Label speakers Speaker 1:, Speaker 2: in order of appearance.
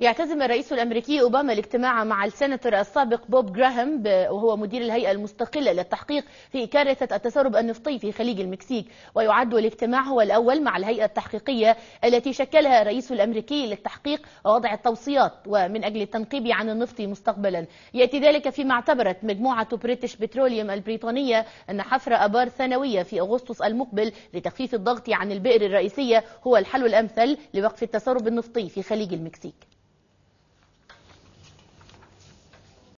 Speaker 1: يعتزم الرئيس الأمريكي أوباما الاجتماع مع السناتور السابق بوب جراهام وهو مدير الهيئة المستقلة للتحقيق في كارثة التسرب النفطي في خليج المكسيك. ويعد الاجتماع هو الأول مع الهيئة التحقيقية التي شكلها الرئيس الأمريكي للتحقيق ووضع التوصيات ومن أجل التنقيب عن النفط مستقبلا. يأتي ذلك فيما اعتبرت مجموعة بريتش بتروليوم البريطانية أن حفر أبار ثانوية في أغسطس المقبل لتخفيف الضغط عن البئر الرئيسية هو الحل الأمثل لوقف التسرب النفطي في خليج المكسيك.